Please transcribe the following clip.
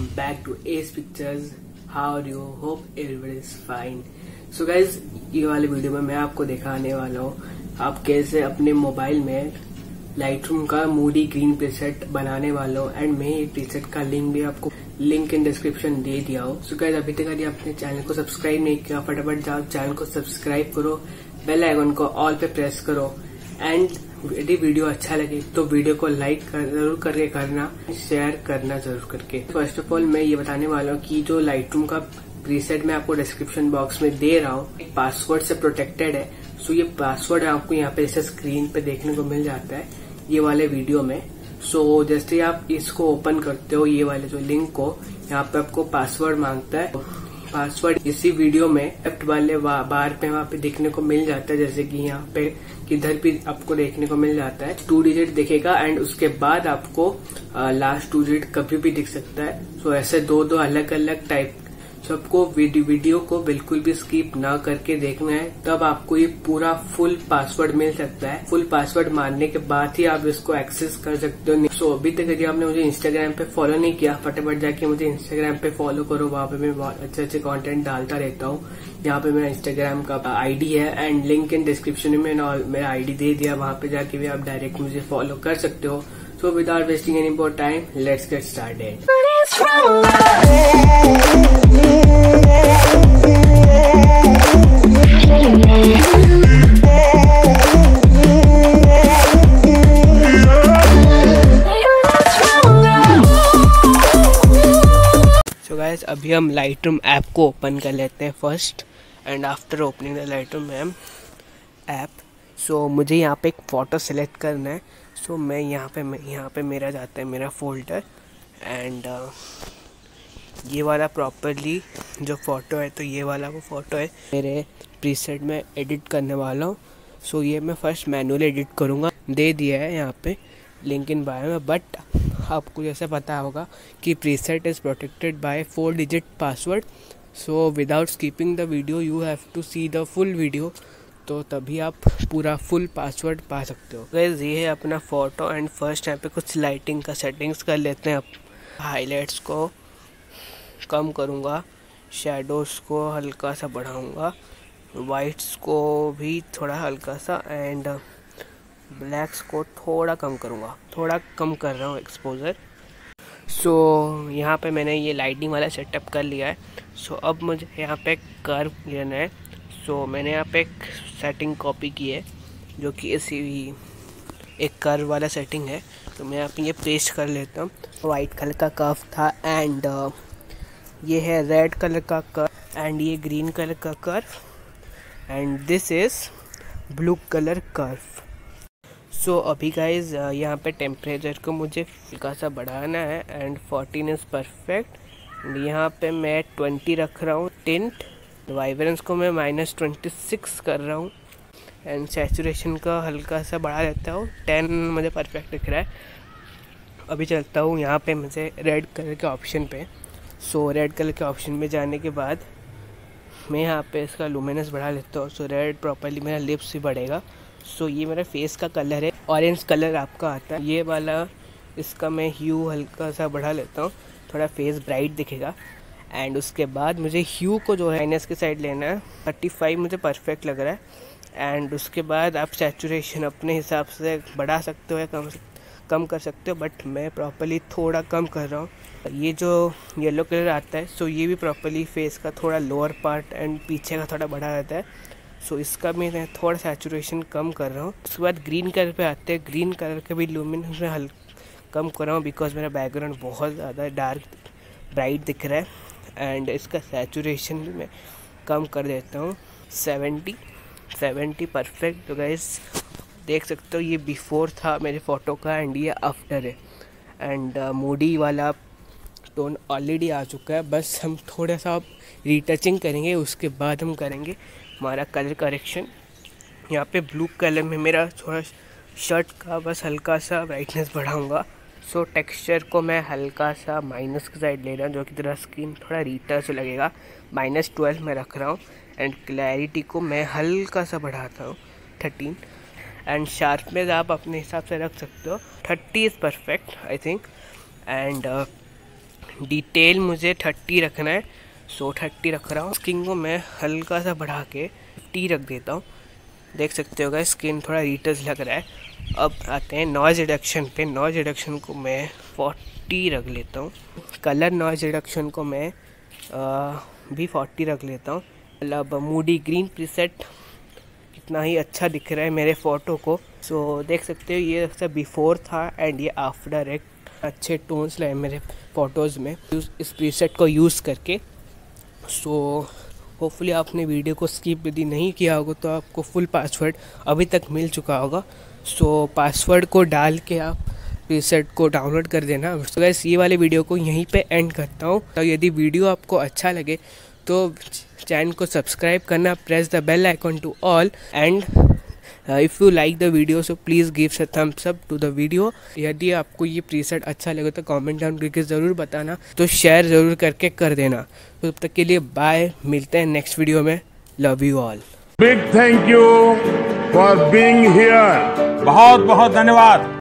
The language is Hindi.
welcome back to Ace Pictures. How are you? Hope everybody is fine. So guys, ये वाले वीडियो में मैं आपको दिखाने वाला हूँ आप कैसे अपने मोबाइल में लाइट का मूडी ग्रीन प्रीसेट बनाने वाला हूँ एंड मैं ये प्रीसेट का लिंक भी आपको लिंक इन डिस्क्रिप्शन दे दिया हूँ सो गाइज़ अभी तक यदि आपने चैनल को सब्सक्राइब नहीं किया फटाफट जाओ चैनल को सब्सक्राइब करो बेल आइकन को ऑल पे प्रेस करो एंड यदि वीडियो अच्छा लगे तो वीडियो को लाइक कर, ज़रूर करके करना शेयर करना ज़रूर करके। फ़र्स्ट ऑफ़ ऑल मैं ये बताने वाला हूँ कि जो लाइट रूम का प्रीसेट मैं आपको डिस्क्रिप्शन बॉक्स में दे रहा हूँ पासवर्ड से प्रोटेक्टेड है। सो ये पासवर्ड आपको यहाँ पे जैसे स्क्रीन पे देखने को मिल जाता है ये वाले वीडियो में। सो so, जैसे आप इसको ओपन करते हो ये वाले जो लिंक को यहाँ पे आपको पासवर्ड माँगता है। पासवर्ड इसी वीडियो में एप्ट वाले बार पे वहाँ पे देखने को मिल जाता है, जैसे कि यहाँ पे किधर भी आपको देखने को मिल जाता है। टू डिजिट दिखेगा एंड उसके बाद आपको लास्ट टू डिजिट कभी भी दिख सकता है। सो ऐसे दो दो अलग अलग टाइप सबको वीडियो, को बिल्कुल भी स्किप ना करके देखना है तब आपको ये पूरा फुल पासवर्ड मिल सकता है। फुल पासवर्ड मारने के बाद ही आप इसको एक्सेस कर सकते हो। सो so, अभी तक यदि आपने मुझे इंस्टाग्राम पे फॉलो नहीं किया फटाफट जाके मुझे इंस्टाग्राम पे फॉलो करो वहाँ पे मैं बहुत अच्छे अच्छे कॉन्टेंट डालता रहता हूँ। यहाँ पे मेरा इंस्टाग्राम का आईडी है एंड लिंक इन डिस्क्रिप्शन में मेरा आईडी दे दिया। वहाँ पे जाके भी आप डायरेक्ट मुझे फॉलो कर सकते हो। So without wasting any more time let's get started अभी हम लाइट रूम ऐप को ओपन कर लेते हैं first and after opening the Lightroom app so मुझे यहाँ पे एक फ़ोटो सेलेक्ट करना है. सो so, मैं यहाँ पे यहाँ पे मेरा जाता है मेरा फोल्डर एंड uh, ये वाला प्रॉपरली जो फ़ोटो है तो ये वाला वो फ़ोटो है मेरे प्रीसेट में एडिट करने वाला हूँ। सो so, ये मैं फ़र्स्ट मैनुअल एडिट करूँगा। दे दिया है यहाँ पे लिंक इन बायो में बट आपको जैसे पता होगा कि preset is protected by four digit password so without skipping the video you have to see the full video तो तभी आप पूरा फुल पासवर्ड पा सकते हो। गैस ये है अपना फ़ोटो एंड फ़र्स्ट यहाँ पे कुछ लाइटिंग का सेटिंग्स कर लेते हैं। आप हाईलाइट्स को कम करूँगा शेडोज़ को हल्का सा बढ़ाऊँगा वाइट्स को भी थोड़ा हल्का सा एंड ब्लैक्स को थोड़ा कम करूँगा थोड़ा कम कर रहा हूँ एक्सपोज़र सो so, यहाँ पे मैंने ये लाइटिंग वाला सेटअप कर लिया है. सो so, अब मुझे यहाँ पे कर्व लेना है. सो so, मैंने यहाँ पे एक सेटिंग कॉपी की है जो कि इसी एक कर्व वाला सेटिंग है तो मैं यहाँ पे ये पेस्ट कर लेता हूँ। वाइट कलर का कर्व था एंड uh, ये है रेड कलर का कर्व एंड ये ग्रीन कलर का curve and this is blue colour curve so अभी गाइज़ uh, यहाँ पे टेम्परेचर को मुझे हल्का सा बढ़ाना है एंड 14 इज़ परफेक्ट यहाँ पे मैं 20 रख रहा हूँ टिंट वाइब्रेंस को मैं माइनस ट्वेंटी सिक्स कर रहा हूँ। एंड सेचुरेशन का हल्का सा बढ़ा देता हूँ। टेन मुझे परफेक्ट दिख रहा है। अभी चलता हूँ यहाँ पे मुझे रेड कलर के ऑप्शन पे। सो so, रेड कलर के ऑप्शन में जाने के बाद मैं यहाँ पे इसका लुमिनस बढ़ा लेता हूँ। सो रेड प्रॉपरली मेरा लिप्स भी बढ़ेगा। सो so, ये मेरा फेस का कलर है। ऑरेंज कलर आपका आता है। ये वाला इसका मैं ह्यू हल्का सा बढ़ा लेता हूँ। थोड़ा फेस ब्राइट दिखेगा। एंड उसके बाद मुझे ह्यू को जो है माइनस के साइड लेना है। थर्टी फाइव मुझे परफेक्ट लग रहा है। एंड उसके बाद आप सेचुरेशन अपने हिसाब से बढ़ा सकते हो या कम कम कर सकते हो बट मैं प्रॉपरली थोड़ा कम कर रहा हूँ। ये जो येलो कलर आता है सो ये भी प्रॉपरली फेस का थोड़ा लोअर पार्ट एंड पीछे का थोड़ा बढ़ा रहता है। सो इसका भी मैं थोड़ा सैचुरेशन कम कर रहा हूँ। उसके बाद ग्रीन कलर पे आते हैं। ग्रीन कलर के भी लूमिन में हल, कम कर रहा हूँ बिकॉज़ मेरा बैकग्राउंड बहुत ज़्यादा डार्क ब्राइट दिख रहा है। एंड इसका सैचुरेशन भी मैं कम कर देता हूँ। सेवेंटी सेवेंटी परफेक्ट तो गैस देख सकते हो ये बिफोर था मेरे फ़ोटो का एंड ये आफ्टर है। एंड मोडी uh, वाला टोन ऑलरेडी आ चुका है। बस हम थोड़ा सा अब रीटचिंग करेंगे उसके बाद हम करेंगे हमारा कलर करेक्शन यहाँ पे ब्लू कलर में मेरा थोड़ा शर्ट का बस हल्का सा ब्राइटनेस बढ़ाऊँगा। सो so, टेक्सचर को मैं हल्का सा माइनस की साइड ले रहा हूँ जो कि तेरा स्किन थोड़ा रीटर से लगेगा। माइनस ट्वेल्व में रख रहा हूँ। एंड क्लैरिटी को मैं हल्का सा बढ़ाता हूँ थर्टीन एंड शार्पनेस आप अपने हिसाब से रख सकते हो. Thirty is perfect I think and detail मुझे थर्टी रखना है. सो थर्टी रख रहा हूँ. स्किन को मैं हल्का सा बढ़ा के टी रख देता हूँ. देख सकते हो स्किन थोड़ा रीटर्स लग रहा है. अब आते हैं नॉइज़ रिडक्शन पे. नॉइज़ रिडक्शन को मैं फोर्टी रख लेता हूँ. कलर नॉइज़ रिडक्शन को मैं आ, भी फोर्टी रख लेता हूँ. मतलब मूडी ग्रीन प्रीसेट कितना ही अच्छा दिख रहा है मेरे फ़ोटो को। सो so, देख सकते हो ये सब बिफोर था एंड ये आफ्टर एक अच्छे टोन्स लाए मेरे फ़ोटोज़ में इस प्रीसेट को यूज़ करके। सो so, होपफुली आपने वीडियो को स्किप यदि नहीं किया होगा तो आपको फुल पासवर्ड अभी तक मिल चुका होगा। सो so, पासवर्ड को डाल के आप प्रीसेट को डाउनलोड कर देना। तो गैस ये वाले वीडियो को यहीं पे एंड करता हूँ। तो यदि वीडियो आपको अच्छा लगे तो चैनल को सब्सक्राइब करना press the bell icon to all and if you like the video so please give से thumbs up to the video यदि आपको ये प्रीसेट अच्छा लगे तो कमेंट डाउन करके ज़रूर बताना तो शेयर ज़रूर करके कर देना। तो तब तक के लिए बाय मिलते हैं नेक्स्ट वीडियो में. Love you all big thank you for being here बहुत बहुत धन्यवाद।